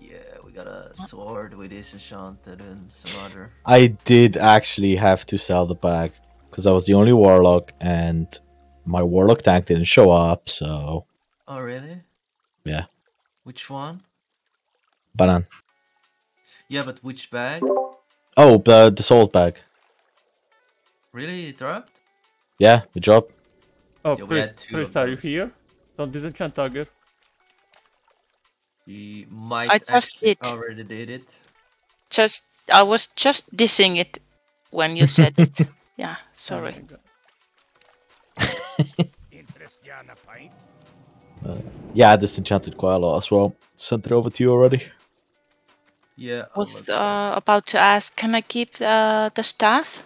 Yeah, we got a sword with disenchanted and some other. I did actually have to sell the bag because I was the only warlock and my warlock tank didn't show up. So Oh, really? Yeah. Which one? banan. Yeah, but which bag? Oh, the the soul bag. Really? It dropped? Yeah, good job. Oh, Yeah, we priest, priest, are you here? Don't disenchant dagger. We might I just actually did. already did it. Just I was just dissing it when you said it. Yeah, Oh sorry. my God. Yeah, I disenchanted quite a lot as well. Sent it over to you already. Yeah. I'll was uh, about to ask, can I keep uh, the staff?